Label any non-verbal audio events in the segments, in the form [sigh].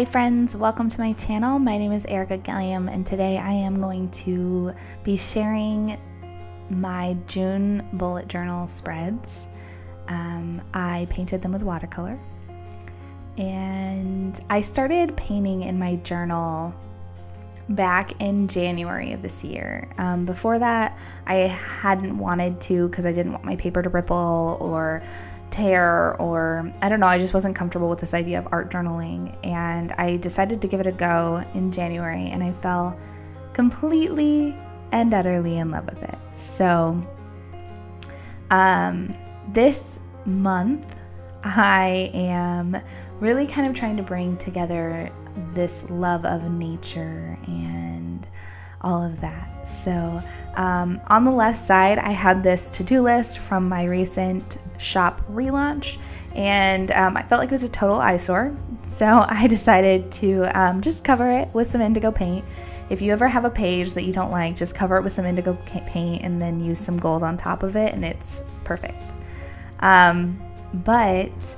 Hi friends, welcome to my channel. My name is Erica Gilliam and today I am going to be sharing my June bullet journal spreads. Um, I painted them with watercolor and I started painting in my journal back in January of this year. Um, before that, I hadn't wanted to because I didn't want my paper to ripple or tear or I don't know, I just wasn't comfortable with this idea of art journaling and I decided to give it a go in January and I fell completely and utterly in love with it. So um this month I am really kind of trying to bring together this love of nature and all of that. So, um, on the left side, I had this to do list from my recent shop relaunch, and um, I felt like it was a total eyesore. So, [laughs] I decided to um, just cover it with some indigo paint. If you ever have a page that you don't like, just cover it with some indigo paint and then use some gold on top of it, and it's perfect. Um, but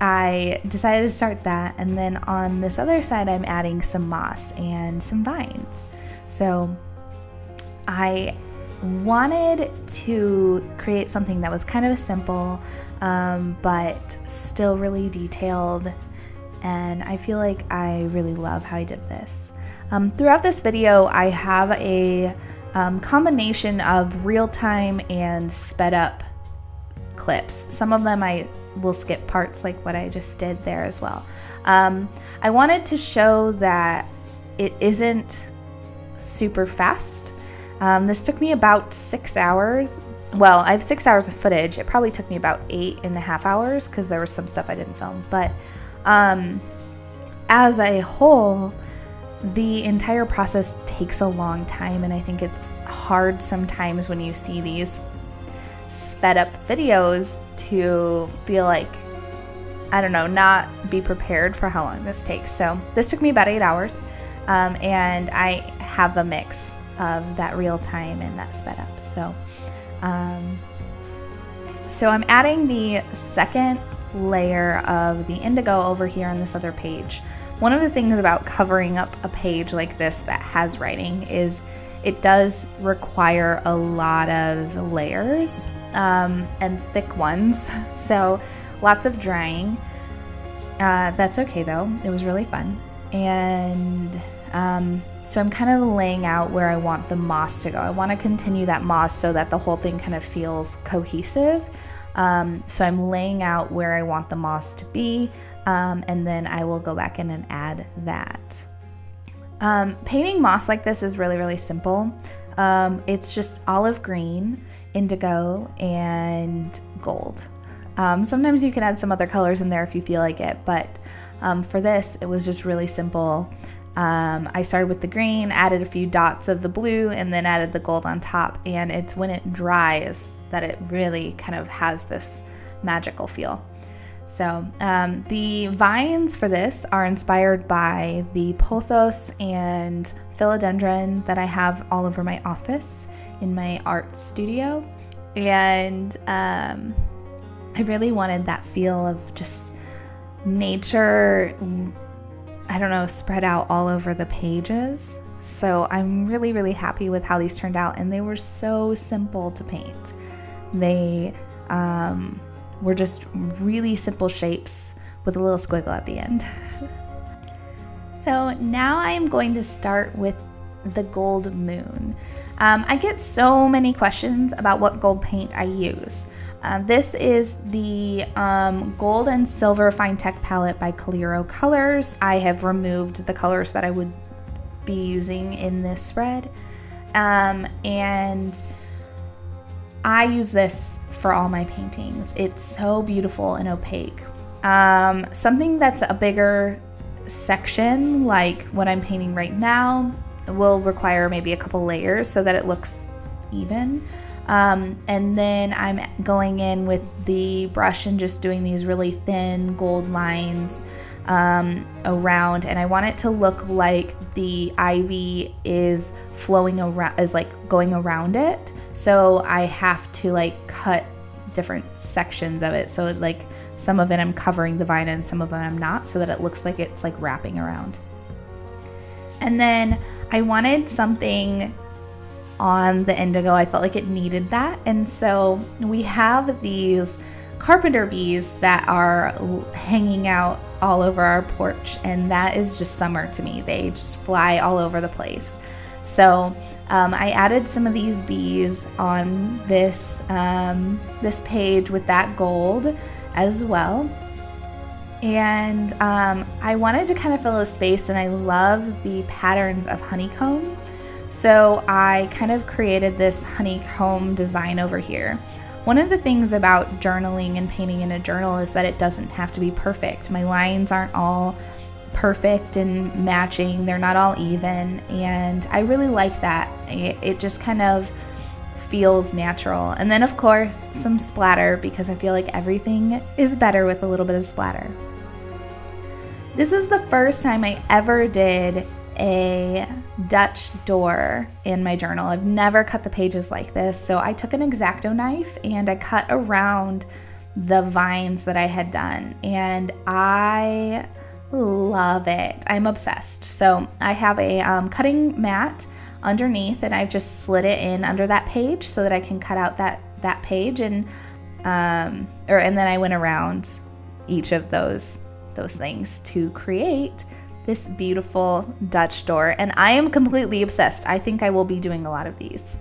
I decided to start that, and then on this other side, I'm adding some moss and some vines. So I wanted to create something that was kind of simple, um, but still really detailed. And I feel like I really love how I did this. Um, throughout this video, I have a um, combination of real time and sped up clips. Some of them I will skip parts like what I just did there as well. Um, I wanted to show that it isn't super fast. Um, this took me about six hours. Well, I have six hours of footage. It probably took me about eight and a half hours because there was some stuff I didn't film. But um, as a whole, the entire process takes a long time, and I think it's hard sometimes when you see these sped up videos to feel like, I don't know, not be prepared for how long this takes. So, this took me about eight hours, um, and I have a mix of that real time and that sped up. So, um, so I'm adding the second layer of the indigo over here on this other page. One of the things about covering up a page like this that has writing is it does require a lot of layers um, and thick ones. [laughs] So lots of drying. Uh, that's okay though. It was really fun. And um, so I'm kind of laying out where I want the moss to go. I want to continue that moss so that the whole thing kind of feels cohesive. Um, so I'm laying out where I want the moss to be, um, and then I will go back in and add that. Um, painting moss like this is really, really simple. Um, it's just olive green, indigo, and gold. Um, sometimes you can add some other colors in there if you feel like it, but um, for this, it was just really simple. Um, I started with the green, added a few dots of the blue, and then added the gold on top. And it's when it dries that it really kind of has this magical feel. So um, the vines for this are inspired by the pothos and philodendron that I have all over my office in my art studio. And um, I really wanted that feel of just nature I don't know, spread out all over the pages. So I'm really, really happy with how these turned out, and they were so simple to paint. They um, were just really simple shapes with a little squiggle at the end. [laughs] so now I am going to start with the gold moon. Um, I get so many questions about what gold paint I use. Uh, this is the um, gold and silver Finetec palette by Coliro Colors. I have removed the colors that I would be using in this spread. Um, and I use this for all my paintings. It's so beautiful and opaque. Um, something that's a bigger section, like what I'm painting right now, will require maybe a couple layers so that it looks even. Um, and then I'm going in with the brush and just doing these really thin gold lines um, around. And I want it to look like the ivy is flowing around, is like going around it. So I have to like cut different sections of it. So like some of it I'm covering the vine and some of it I'm not so that it looks like it's like wrapping around. And then I wanted something on the indigo. I felt like it needed that. And so we have these carpenter bees that are hanging out all over our porch. And that is just summer to me. They just fly all over the place. So um, I added some of these bees on this, um, this page with that gold as well. And um, I wanted to kind of fill a space, and I love the patterns of honeycomb. So I kind of created this honeycomb design over here. One of the things about journaling and painting in a journal is that it doesn't have to be perfect. My lines aren't all perfect and matching, they're not all even, and I really like that. It, just kind of feels natural. And then, of course, some splatter because I feel like everything is better with a little bit of splatter. This is the first time I ever did a Dutch door in my journal. I've never cut the pages like this. So I took an X-Acto knife and I cut around the vines that I had done. And I love it. I'm obsessed. So I have a um, cutting mat underneath and I've just slid it in under that page so that I can cut out that, that page and um, or and then I went around each of those those things to create this beautiful Dutch door and I am completely obsessed. I think I will be doing a lot of these.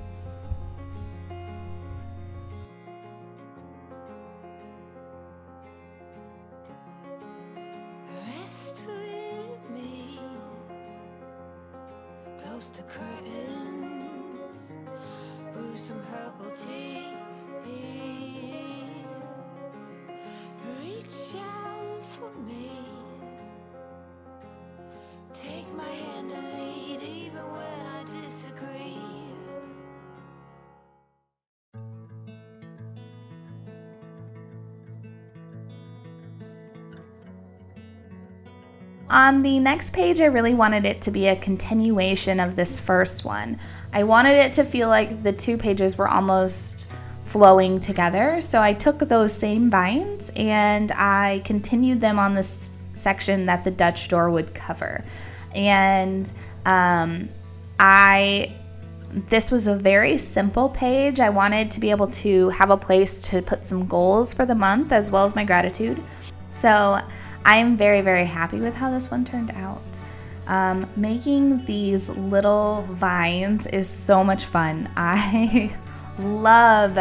On the next page, I really wanted it to be a continuation of this first one. I wanted it to feel like the two pages were almost flowing together. So I took those same vines and I continued them on this section that the Dutch door would cover. And um, I this was a very simple page. I wanted to be able to have a place to put some goals for the month as well as my gratitude. So I'm very, very happy with how this one turned out. Um, making these little vines is so much fun. [laughs] I love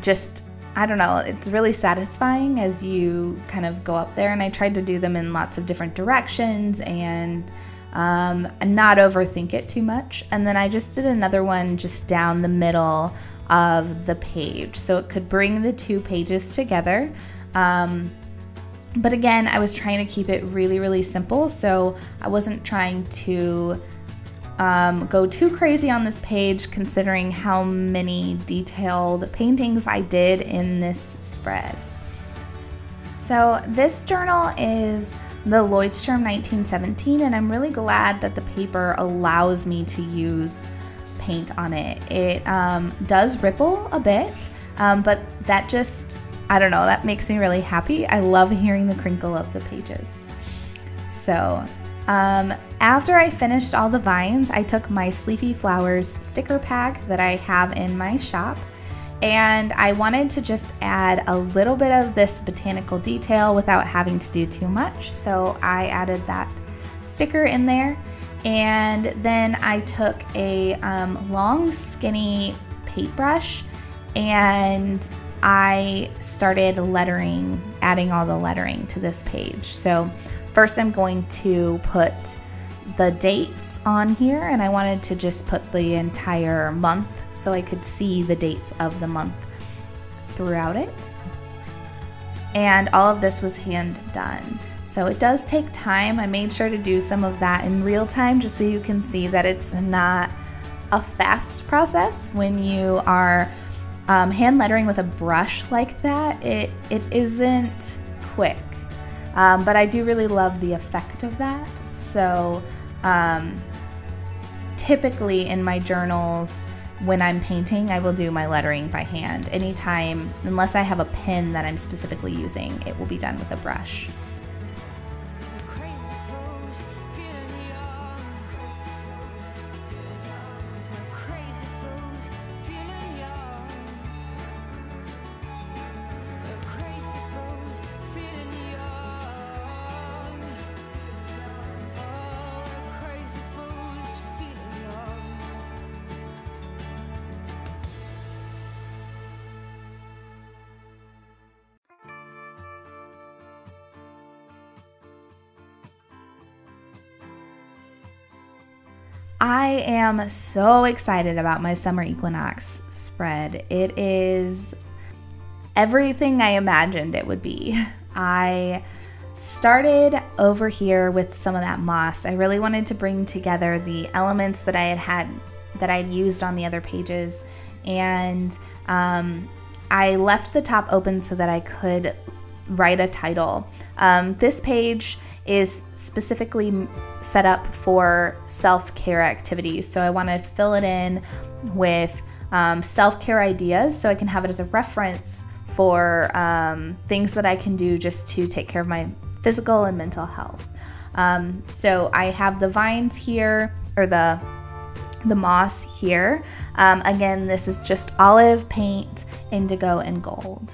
just, I don't know, it's really satisfying as you kind of go up there. And I tried to do them in lots of different directions and um, not overthink it too much. And then I just did another one just down the middle of the page so it could bring the two pages together. Um, but again, I was trying to keep it really, really simple. So I wasn't trying to um, go too crazy on this page considering how many detailed paintings I did in this spread. So this journal is the Leuchtturm 1917 and I'm really glad that the paper allows me to use paint on it. It um, does ripple a bit, um, but that just I don't know, that makes me really happy. I love hearing the crinkle of the pages. So, um, after I finished all the vines, I took my Sleepy Flowers sticker pack that I have in my shop and I wanted to just add a little bit of this botanical detail without having to do too much. So I added that sticker in there and then I took a um, long skinny paintbrush and I started lettering, adding all the lettering to this page. So first I'm going to put the dates on here and I wanted to just put the entire month so I could see the dates of the month throughout it. And all of this was hand done. So it does take time. I made sure to do some of that in real time just so you can see that it's not a fast process when you are um, hand lettering with a brush like that, it, it isn't quick. Um, but I do really love the effect of that. So um, typically in my journals, when I'm painting, I will do my lettering by hand. Anytime, unless I have a pen that I'm specifically using, it will be done with a brush. I am so excited about my summer equinox spread. It is everything I imagined it would be. I started over here with some of that moss. I really wanted to bring together the elements that I had had that I'd used on the other pages and um, I left the top open so that I could write a title. Um, this page is specifically set up for self care activities. So I want to fill it in with um, self care ideas so I can have it as a reference for um, things that I can do just to take care of my physical and mental health. Um, so I have the vines here, or the the moss here. Um, again, this is just olive paint, indigo, and gold.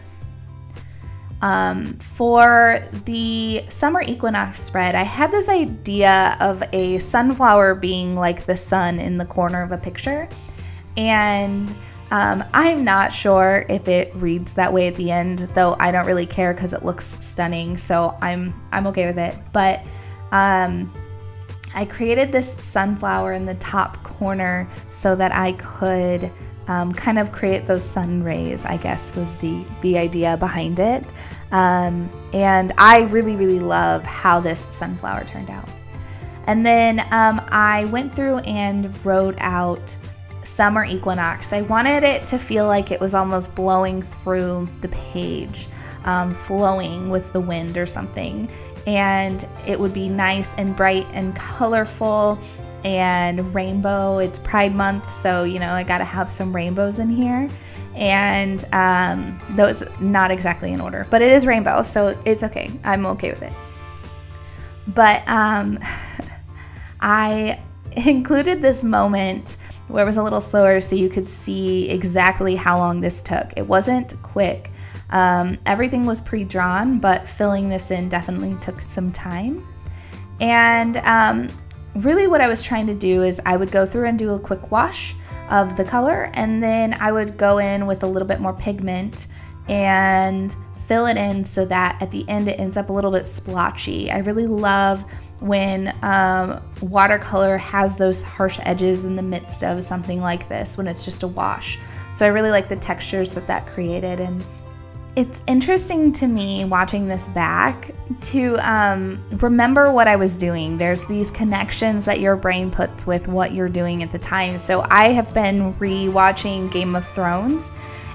Um, for the summer equinox spread, I had this idea of a sunflower being like the sun in the corner of a picture. And um, I'm not sure if it reads that way at the end, though I don't really care because it looks stunning. So I'm I'm okay with it. But um, I created this sunflower in the top corner so that I could um, kind of create those sun rays, I guess was the, the idea behind it. Um, and I really, really love how this sunflower turned out. And then um, I went through and wrote out summer equinox. I wanted it to feel like it was almost blowing through the page, um, flowing with the wind or something. And it would be nice and bright and colorful and rainbow. It's Pride Month, so you know I got to have some rainbows in here. And um, though it's not exactly in order, but it is rainbow, so it's okay. I'm okay with it. But um, [laughs] I [laughs] included this moment where it was a little slower so you could see exactly how long this took. It wasn't quick. Um, everything was pre drawn, but filling this in definitely took some time. And um, really what I was trying to do is I would go through and do a quick wash of the color and then I would go in with a little bit more pigment and fill it in so that at the end it ends up a little bit splotchy. I really love when um, watercolor has those harsh edges in the midst of something like this when it's just a wash. So I really like the textures that that created and it's interesting to me watching this back to um, remember what I was doing. There's these connections that your brain puts with what you're doing at the time. So I have been re-watching Game of Thrones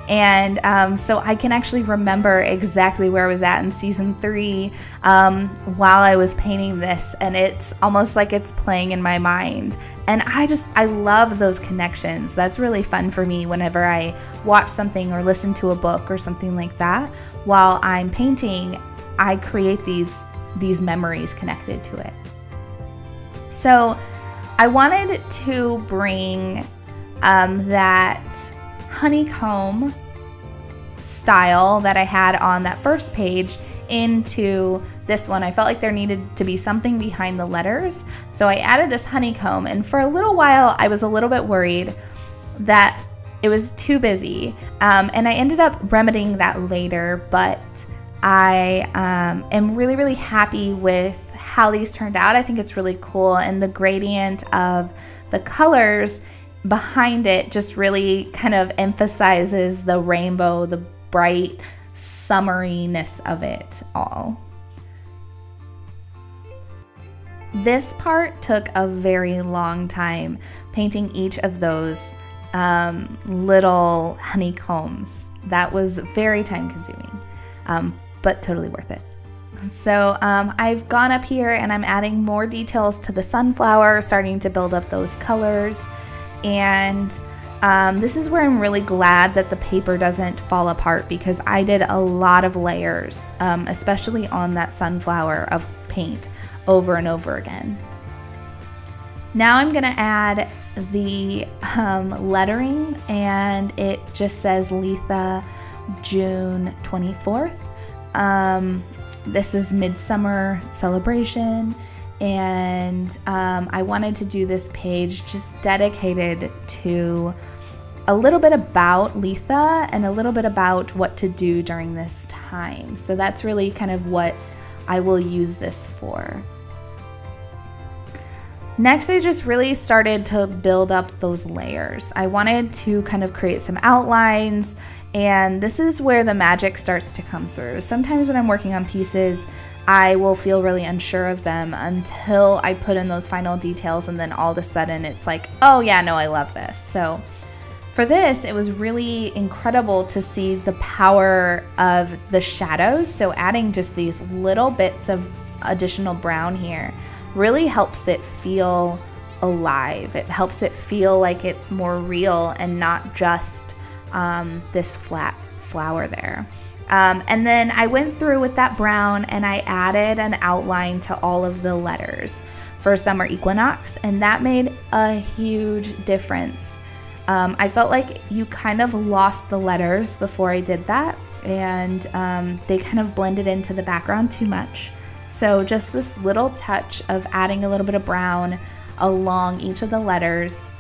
and um, so I can actually remember exactly where I was at in season three um, while I was painting this, and it's almost like it's playing in my mind. And I just, I love those connections. That's really fun for me whenever I watch something or listen to a book or something like that. While I'm painting, I create these these memories connected to it. So I wanted to bring um, that honeycomb style that I had on that first page into this one. I felt like there needed to be something behind the letters. So I added this honeycomb and for a little while I was a little bit worried that it was too busy. Um, and I ended up remedying that later, but I um, am really, really happy with how these turned out. I think it's really cool and the gradient of the colors behind it just really kind of emphasizes the rainbow, the bright summeriness of it all. This part took a very long time painting each of those um, little honeycombs. That was very time consuming, um, but totally worth it. So um, I've gone up here and I'm adding more details to the sunflower, starting to build up those colors. And Um, this is where I'm really glad that the paper doesn't fall apart because I did a lot of layers, um, especially on that sunflower of paint over and over again. Now I'm gonna add the um, lettering and it just says Litha June 24th. Um, this is Midsummer Celebration and um, I wanted to do this page just dedicated to a little bit about Litha and a little bit about what to do during this time. So that's really kind of what I will use this for. Next, I just really started to build up those layers. I wanted to kind of create some outlines, and this is where the magic starts to come through. Sometimes when I'm working on pieces, I will feel really unsure of them until I put in those final details, and then all of a sudden it's like, oh, yeah, no, I love this. So, for this, it was really incredible to see the power of the shadows. So, adding just these little bits of additional brown here really helps it feel alive. It helps it feel like it's more real and not just um, this flat flower there. Um, and then I went through with that brown and I added an outline to all of the letters for summer equinox, and that made a huge difference um, I felt like you kind of lost the letters before I did that, and um, they kind of blended into the background too much. So, just this little touch of adding a little bit of brown along each of the letters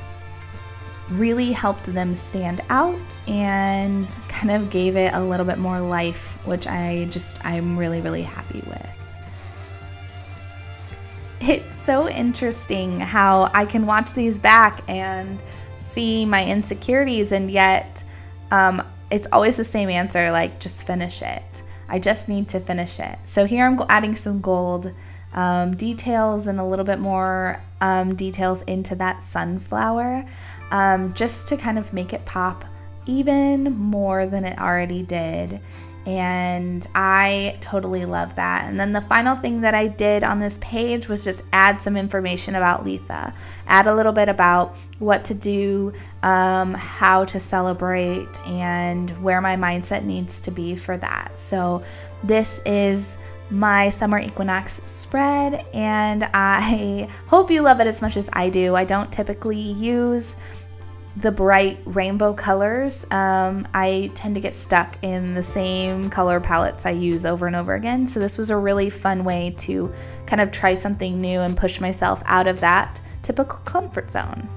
really helped them stand out and kind of gave it a little bit more life, which I just, I'm really, really happy with. It's so interesting how I can watch these back and see my insecurities, and yet um, it's always the same answer like, just finish it. I just need to finish it. So here I'm adding some gold um, details and a little bit more um, details into that sunflower um, just to kind of make it pop even more than it already did. And I totally love that. And then the final thing that I did on this page was just add some information about Litha, add a little bit about what to do, um, how to celebrate, and where my mindset needs to be for that. So, this is my summer equinox spread, and I [laughs] hope you love it as much as I do. I don't typically use the bright rainbow colors, um, I tend to get stuck in the same color palettes I use over and over again. So this was a really fun way to kind of try something new and push myself out of that typical comfort zone.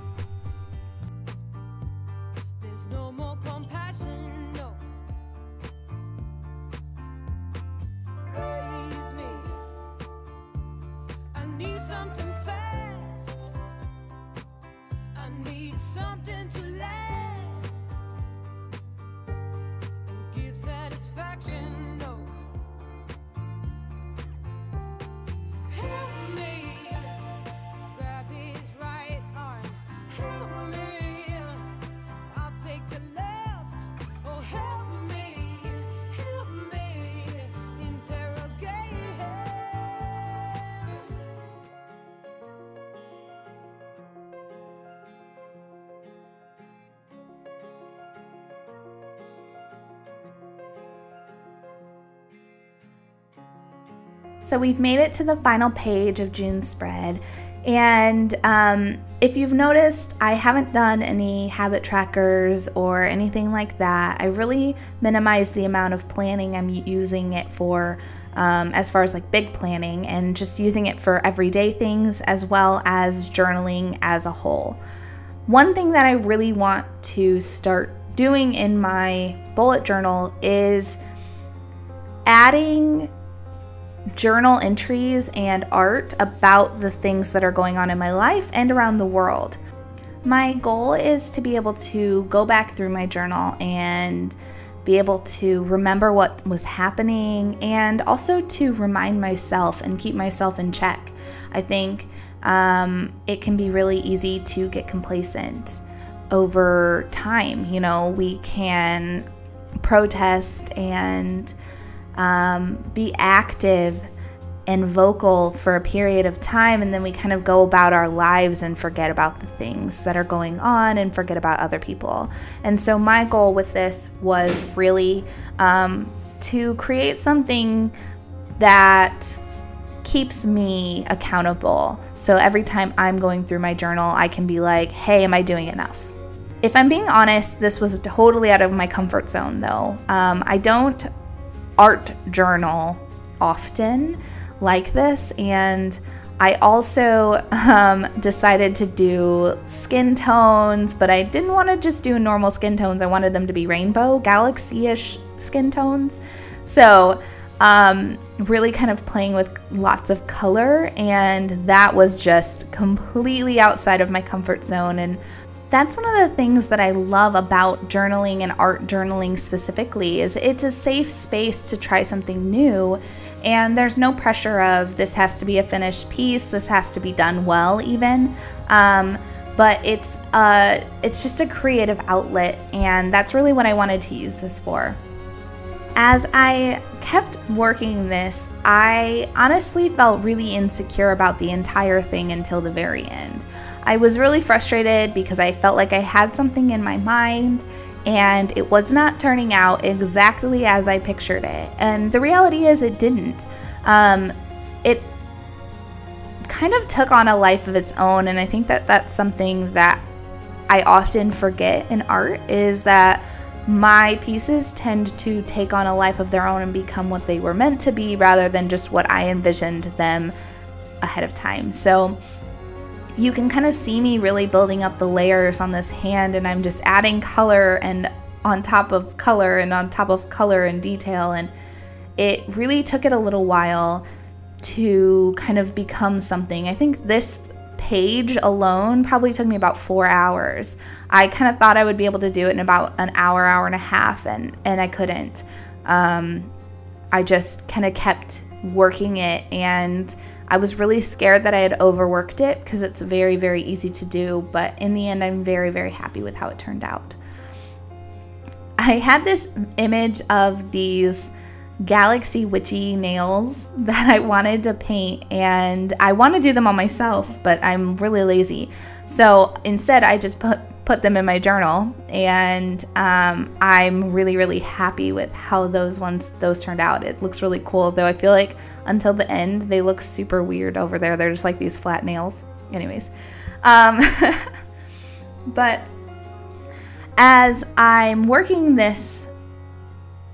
So we've made it to the final page of June's spread. And um, if you've noticed, I haven't done any habit trackers or anything like that. I really minimize the amount of planning I'm using it for um, as far as like big planning and just using it for everyday things as well as journaling as a whole. One thing that I really want to start doing in my bullet journal is adding journal entries and art about the things that are going on in my life and around the world. My goal is to be able to go back through my journal and be able to remember what was happening and also to remind myself and keep myself in check. I think um, it can be really easy to get complacent over time. You know, we can protest and um, be active and vocal for a period of time and then we kind of go about our lives and forget about the things that are going on and forget about other people. And so my goal with this was really um, to create something that keeps me accountable. So every time I'm going through my journal, I can be like, hey, am I doing enough? If I'm being honest, this was totally out of my comfort zone though. Um, I don't art journal often like this, and I also um, decided to do skin tones, but I didn't want to just do normal skin tones. I wanted them to be rainbow, galaxy ish skin tones. So, um, really kind of playing with lots of color, and that was just completely outside of my comfort zone. And that's one of the things that I love about journaling and art journaling specifically is it's a safe space to try something new and there's no pressure of this has to be a finished piece, this has to be done well even. Um, but it's uh, it's just a creative outlet and that's really what I wanted to use this for. As I kept working this, I honestly felt really insecure about the entire thing until the very end. I was really frustrated because I felt like I had something in my mind and it was not turning out exactly as I pictured it. And the reality is, it didn't. Um, it kind of took on a life of its own, and I think that that's something that I often forget in art is that my pieces tend to take on a life of their own and become what they were meant to be rather than just what I envisioned them ahead of time. So you can kind of see me really building up the layers on this hand and I'm just adding color and on top of color and on top of color and detail and it really took it a little while to kind of become something. I think this page alone probably took me about four hours. I kind of thought I would be able to do it in about an hour, hour and a half, and and I couldn't. Um, I just kind of kept working it and I was really scared that I had overworked it because it's very, very easy to do, but in the end, I'm very, very happy with how it turned out. I had this image of these galaxy witchy nails [laughs] that I wanted to paint, and I want to do them on myself, but I'm really lazy. So instead, I just put put them in my journal and um, i'm really really happy with how those ones those turned out. It looks really cool though i feel like until the end they look super weird over there. They're just like these flat nails. Anyways um, [laughs] but as i'm working this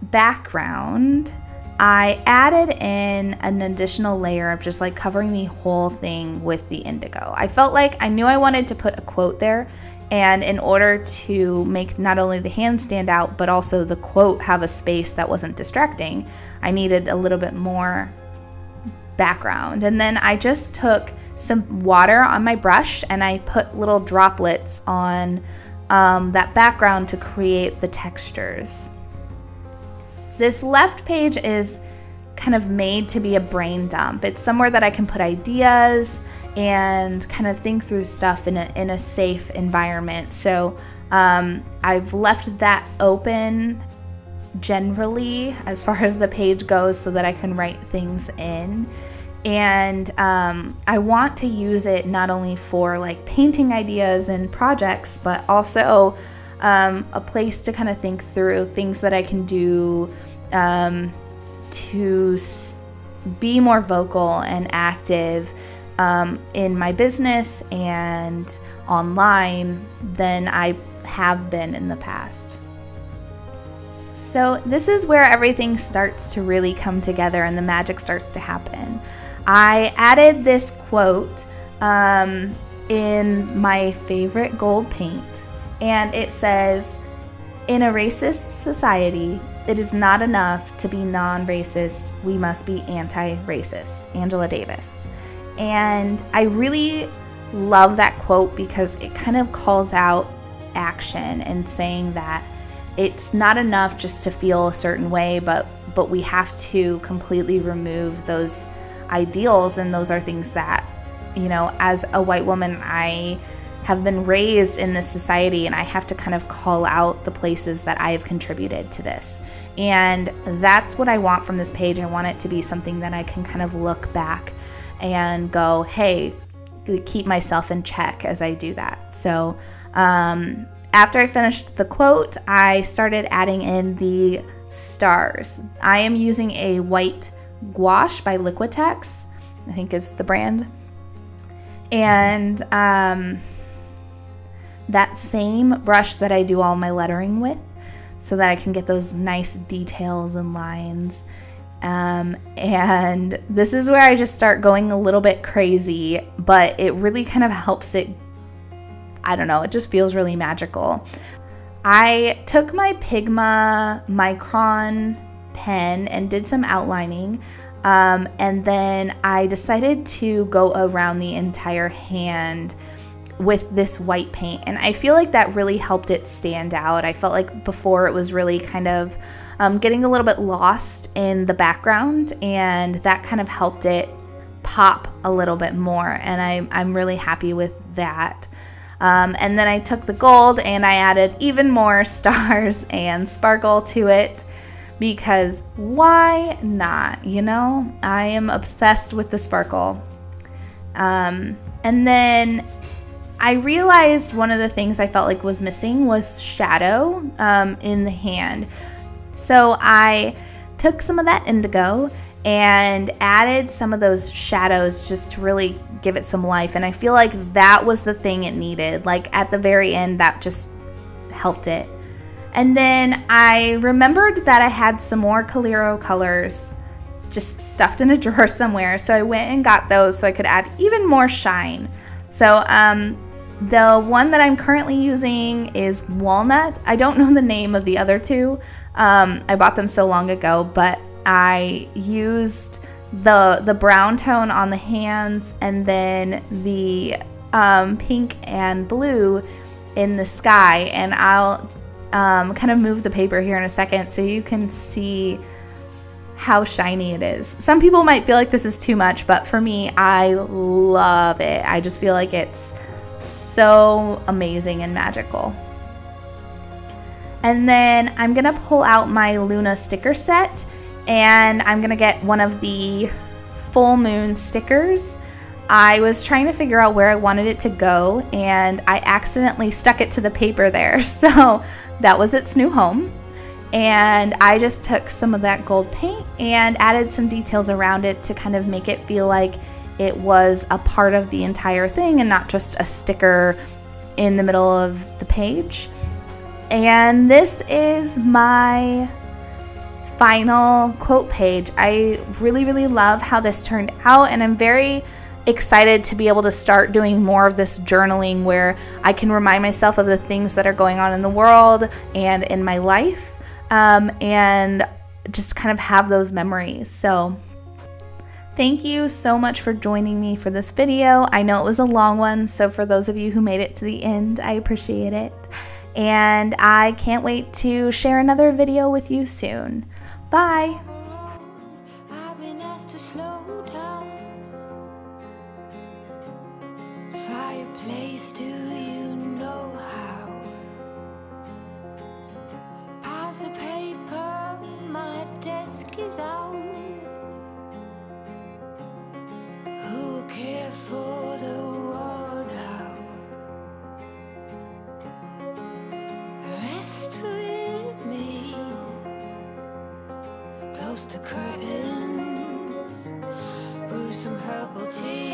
background I added in an additional layer of just like covering the whole thing with the indigo. I felt like I knew I wanted to put a quote there and in order to make not only the hand stand out, but also the quote have a space that wasn't distracting, I needed a little bit more background. And then I just took some water on my brush and I put little droplets on um, that background to create the textures. This left page is kind of made to be a brain dump. It's somewhere that I can put ideas and kind of think through stuff in a, in a safe environment. So um, I've left that open generally as far as the page goes so that I can write things in. And um, I want to use it not only for like painting ideas and projects, but also um, a place to kind of think through things that I can do um, to be more vocal and active um, in my business and online than I have been in the past. So, this is where everything starts to really come together and the magic starts to happen. I added this quote um, in my favorite gold paint, and it says, In a racist society, it is not enough to be non racist, we must be anti racist. Angela Davis. And I really love that quote because it kind of calls out action and saying that it's not enough just to feel a certain way, but but we have to completely remove those ideals and those are things that, you know, as a white woman I have been raised in this society and I have to kind of call out the places that I have contributed to this. And that's what I want from this page. I want it to be something that I can kind of look back and go, hey, keep myself in check as I do that. So, um, after I finished the quote, I started adding in the stars. I am using a white gouache by Liquitex, I think is the brand. And um, that same brush that I do all my lettering with so that I can get those nice details and lines. Um, and this is where I just start going a little bit crazy, but it really kind of helps it. I don't know, it just feels really magical. I took my Pigma Micron pen and did some outlining. Um, and then I decided to go around the entire hand with this white paint. And I feel like that really helped it stand out. I felt like before it was really kind of um, getting a little bit lost in the background, and that kind of helped it pop a little bit more. And I, I'm really happy with that. Um, and then I took the gold and I added even more [laughs] stars and sparkle to it because why not? You know, I am obsessed with the sparkle. Um, and then I realized one of the things I felt like was missing was shadow um, in the hand. So I took some of that indigo and added some of those shadows just to really give it some life. And I feel like that was the thing it needed. Like at the very end, that just helped it. And then I remembered that I had some more Coliro colors just stuffed in a [laughs] drawer somewhere. So I went and got those so I could add even more shine. So um, the one that I'm currently using is Walnut. I don't know the name of the other two. Um, I bought them so long ago, but I used the the brown tone on the hands and then the um, pink and blue in the sky. And I'll um, kind of move the paper here in a second so you can see how shiny it is. Some people might feel like this is too much, but for me, I love it. I just feel like it's so amazing and magical. And then I'm gonna pull out my Luna sticker set and I'm gonna get one of the full moon stickers. I was trying to figure out where I wanted it to go and I accidentally stuck it to the paper there. [laughs] So that was its new home. And I just took some of that gold paint and added some details around it to kind of make it feel like it was a part of the entire thing and not just a sticker in the middle of the page. And this is my final quote page. I really, really love how this turned out, and I'm very excited to be able to start doing more of this journaling where I can remind myself of the things that are going on in the world and in my life, um, and just kind of have those memories. So, Thank you so much for joining me for this video. I know it was a long one, so for those of you who made it to the end, I appreciate it. And I can't wait to share another video with you soon. Bye! Some herbal tea.